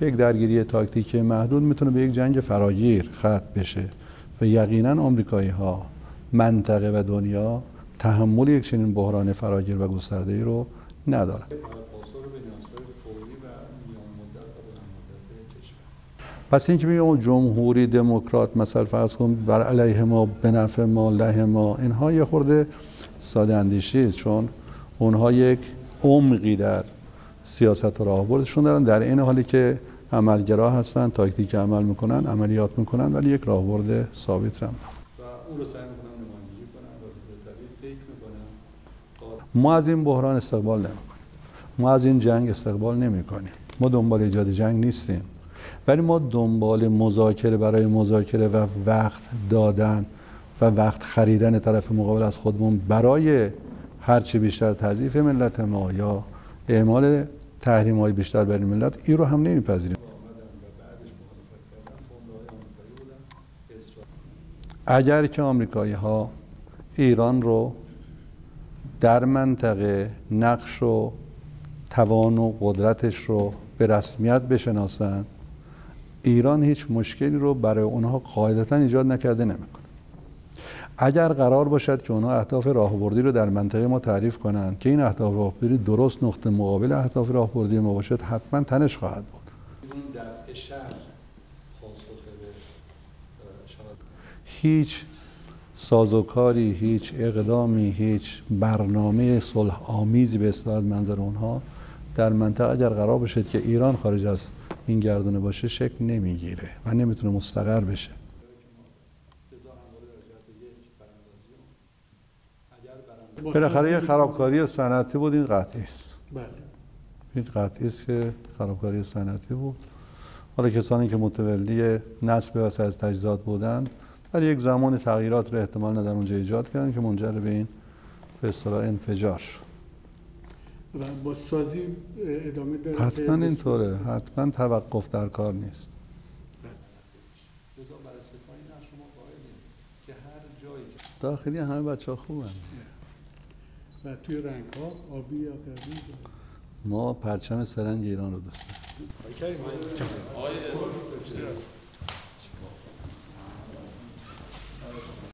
یک درگیری تاکتیکی محدود می‌تونه به یک جنگ فراگیر ختم بشه و یقینا آمریکایی ها منطقه و دنیا تحمل یک چنین بحران فراگیر و گسترده ای رو ندارن. پس اینکه میگم جمهوری دموکرات مثلا فرض کن بر علیه ما به نفع ما له ما اینها یه خورده ساده اندیشی است چون اونها یک عمقی در سیاست و راهبردشون دارن. در این حالی که عملگرا هستن تاکتیک عمل می‌کنن عملیات می‌کنن ولی یک راهبرد ثابت هم. و اون رو ما از این بحران استقبال نمی‌کنیم. ما از این جنگ استقبال نمی‌کنیم. ما دنبال ایجاد جنگ نیستیم. ولی ما دنبال مذاکره برای مذاکره و وقت دادن و وقت خریدن طرف مقابل از خودمون برای هرچی بیشتر تضعیف ملت ما یا اعمال تحریم های بیشتر بر ملت این رو هم نمیپذیریم. اگر که آمریکایی ها ایران رو در منطقه نقش و توان و قدرتش رو به رسمیت بشناسند ایران هیچ مشکلی رو برای اونها قاعدتا ایجاد نکرده نمی‌کنه. اگر قرار باشد که اونها اهداف راهبردی رو در منطقه ما تعریف کنند که این اهداف راهبردی درست نقطه مقابل اهداف راهبردی ما باشد حتما تنش خواهد بود. هیچ سازوکاری هیچ اقدامی هیچ برنامه صلح آمیزی به اصطلاح منظر اونها در منطقه اگر قرار باشد که ایران خارج از این گردونه باشه شکل نمی‌گیره و نمی‌تونه مستقر بشه. بالاخره یه خرابکاری صنعتی بود این قطعی است. بله. این قطعی است که خرابکاری صنعتی بود. حالا کسانی که متولی نصب واسه از تجهیزات بودند در یک زمان تغییرات رو احتمال در اونجا ایجاد کردن که منجر به این به اصطلاح انفجار شد. و بازسازی ادامه داره. حتما اینطوره. حتما توقف در کار نیست. بله. داخلی همه بچه ها خوب هم. و توی رنگ ها آبی یا قرمز؟ ما پرچم سرنگ ایران رو دوست داریم.